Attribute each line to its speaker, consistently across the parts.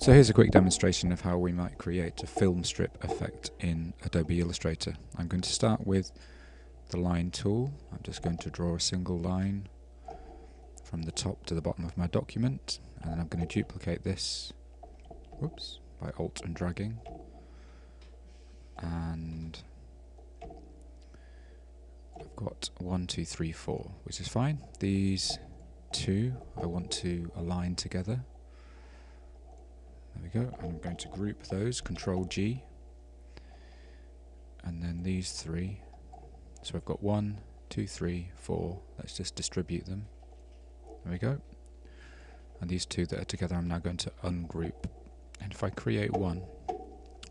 Speaker 1: So here's a quick demonstration of how we might create a film strip effect in Adobe Illustrator. I'm going to start with the line tool. I'm just going to draw a single line from the top to the bottom of my document and then I'm going to duplicate this whoops, by alt and dragging and I've got one, two, three, four, which is fine. These two I want to align together we go. I'm going to group those, Control G. And then these three. So I've got one, two, three, four. Let's just distribute them. There we go. And these two that are together I'm now going to ungroup. And if I create one,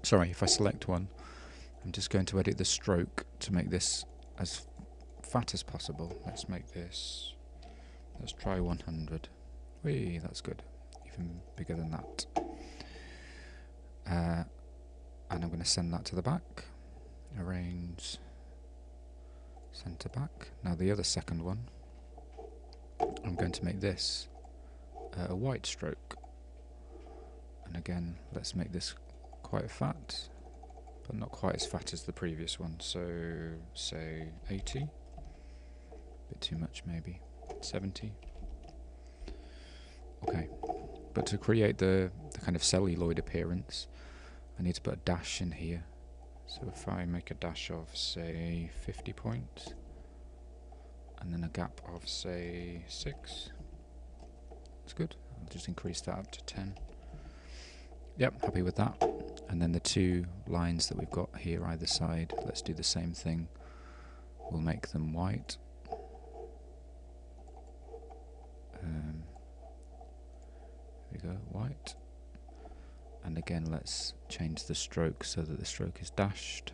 Speaker 1: sorry, if I select one, I'm just going to edit the stroke to make this as fat as possible. Let's make this, let's try 100. Whee, that's good. Even bigger than that. Uh, and I'm going to send that to the back. Arrange send to back. Now the other second one, I'm going to make this uh, a white stroke. And again, let's make this quite fat, but not quite as fat as the previous one. So say 80, a bit too much maybe, 70. Okay, but to create the, the kind of celluloid appearance, I need to put a dash in here. So if I make a dash of, say, 50 points, and then a gap of, say, 6, that's good. I'll just increase that up to 10. Yep, happy with that. And then the two lines that we've got here either side, let's do the same thing. We'll make them white. Um, we go, white and again let's change the stroke so that the stroke is dashed.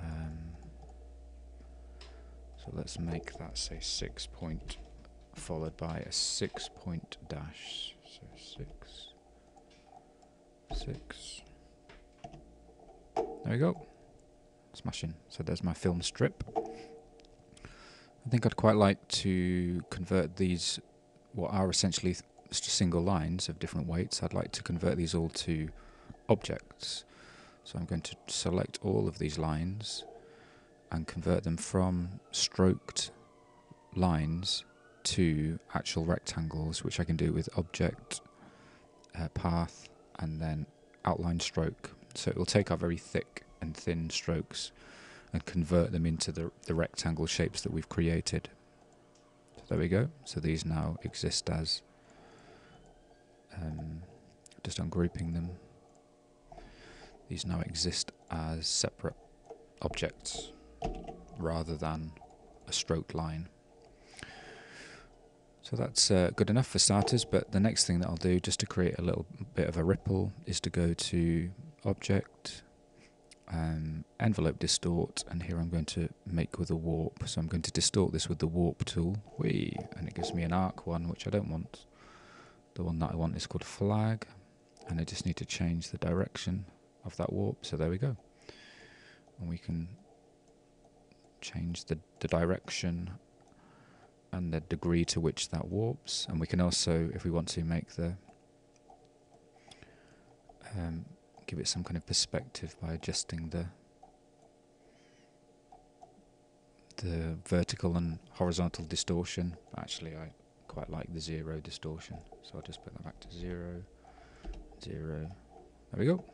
Speaker 1: Um, so let's make that say six point followed by a six point dash. So six six. There we go. Smashing. So there's my film strip. I think I'd quite like to convert these what are essentially single lines of different weights, I'd like to convert these all to objects. So I'm going to select all of these lines and convert them from stroked lines to actual rectangles, which I can do with object, uh, path, and then outline stroke. So it will take our very thick and thin strokes and convert them into the, the rectangle shapes that we've created. So there we go. So these now exist as um, just ungrouping them. These now exist as separate objects rather than a stroked line. So that's uh, good enough for starters, but the next thing that I'll do just to create a little bit of a ripple is to go to Object, um, Envelope Distort, and here I'm going to make with a warp. So I'm going to distort this with the warp tool, Whee! and it gives me an arc one, which I don't want. The one that I want is called flag, and I just need to change the direction of that warp. So there we go. And we can change the, the direction and the degree to which that warps. And we can also, if we want to, make the um, give it some kind of perspective by adjusting the the vertical and horizontal distortion. Actually, I quite like the zero distortion. So I'll just put that back to zero, zero. There we go.